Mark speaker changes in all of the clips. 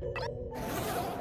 Speaker 1: ハハハハ!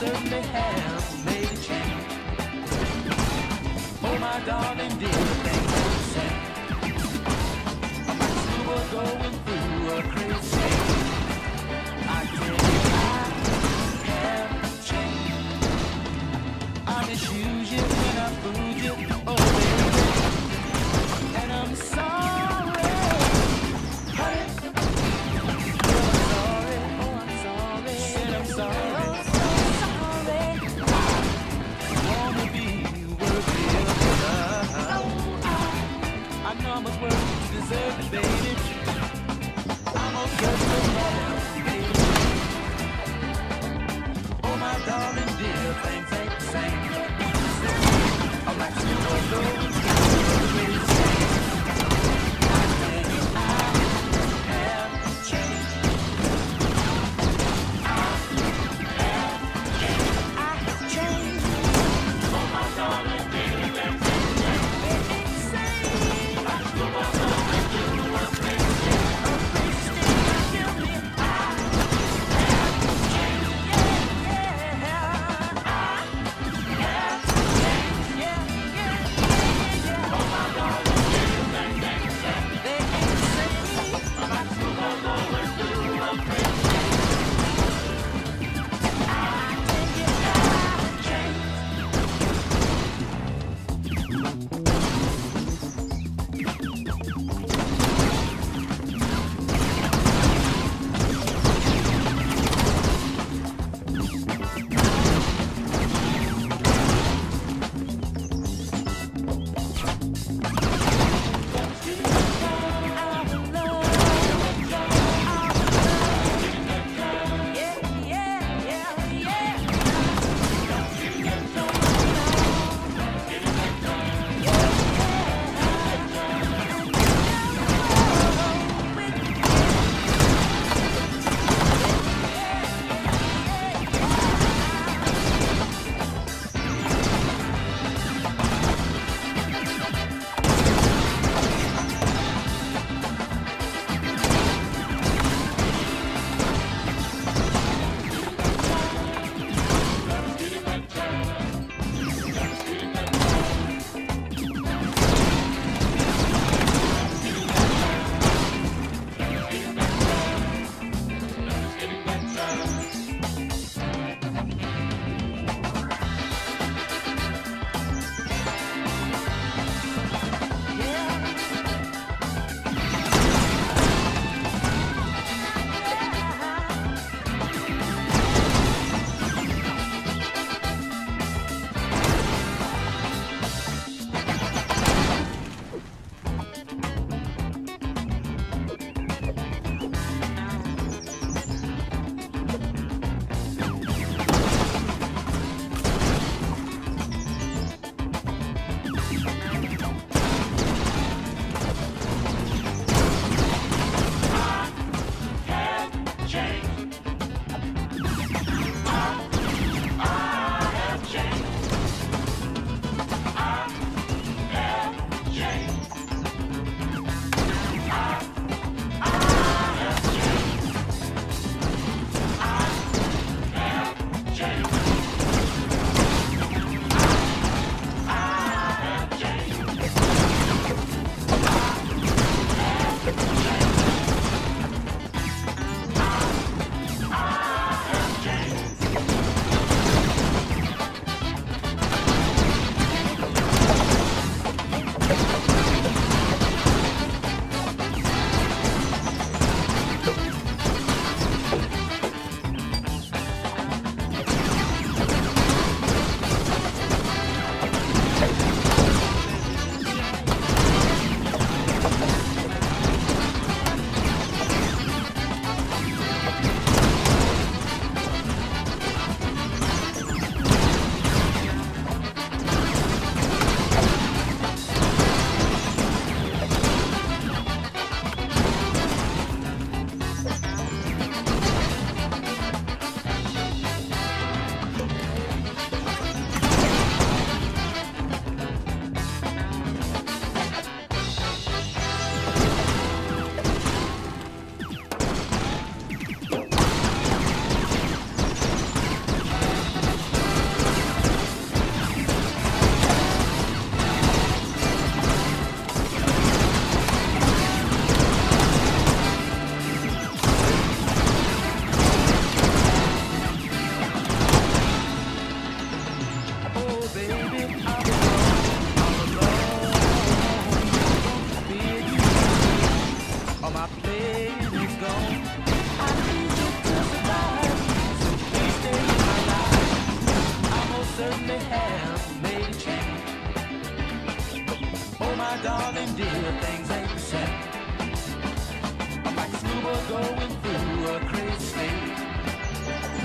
Speaker 1: serve me hell. Yeah. Still things ain't the same. I'm like a schoolboy going through a crazy state.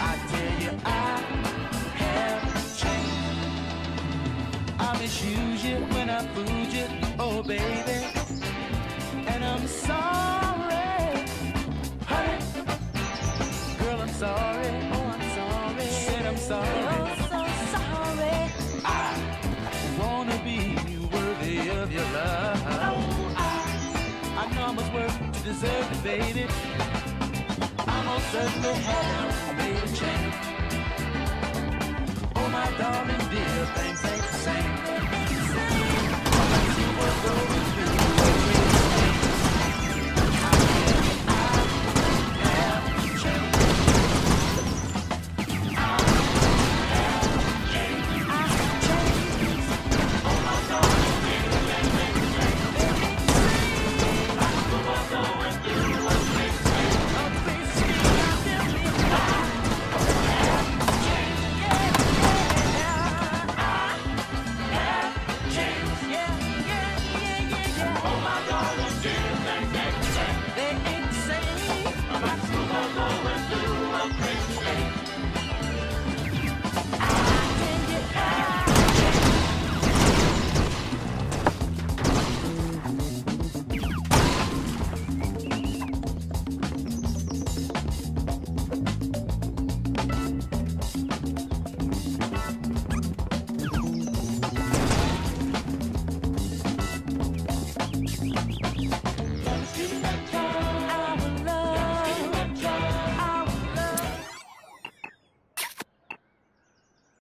Speaker 1: I tell you, I have changed. I misuse you when I fooled you, oh baby. And I'm sorry, honey. Girl, I'm sorry, baby. I'm most certainly have made a change. Oh, my darling dear, thanks, thanks. Celebration.